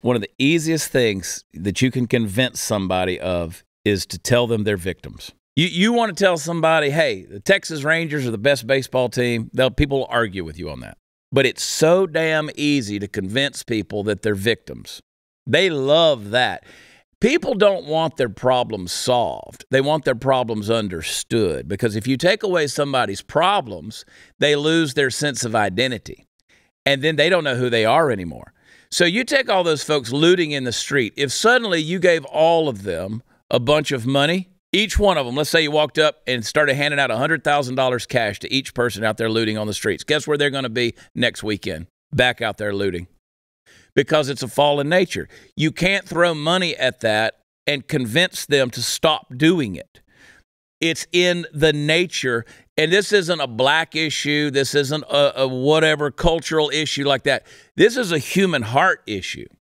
One of the easiest things that you can convince somebody of is to tell them they're victims. You, you want to tell somebody, hey, the Texas Rangers are the best baseball team. They'll, people will argue with you on that. But it's so damn easy to convince people that they're victims. They love that. People don't want their problems solved. They want their problems understood because if you take away somebody's problems, they lose their sense of identity. And then they don't know who they are anymore. So you take all those folks looting in the street. If suddenly you gave all of them a bunch of money, each one of them, let's say you walked up and started handing out $100,000 cash to each person out there looting on the streets. Guess where they're going to be next weekend? Back out there looting because it's a fallen nature. You can't throw money at that and convince them to stop doing it. It's in the nature. And this isn't a black issue. This isn't a, a, whatever cultural issue like that. This is a human heart issue.